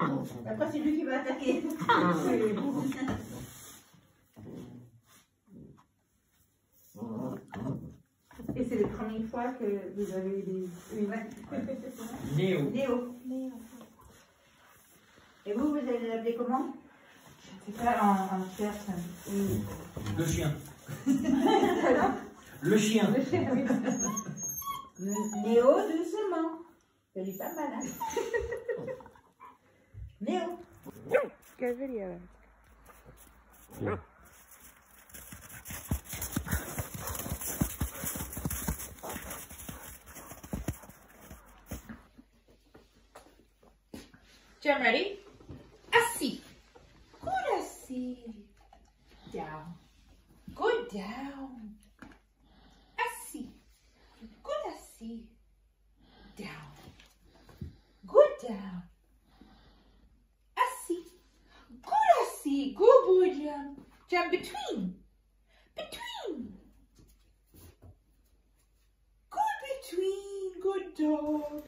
Après, c'est lui qui va attaquer. Et c'est la première fois que vous avez des... Ouais. Néo. Léo. Et vous, vous allez l'appeler comment? C'est pas en, en perse. Le chien. Le chien. Le chien, oui. Léo, doucement. Ça lui pas mal, hein Léo. Good video. Jim, ready? Assis. Good assis. Down. Good down. Assis. Good assis. Down. Good down. Um, Boy, jump. Jump between. Between. Good between. Good dog.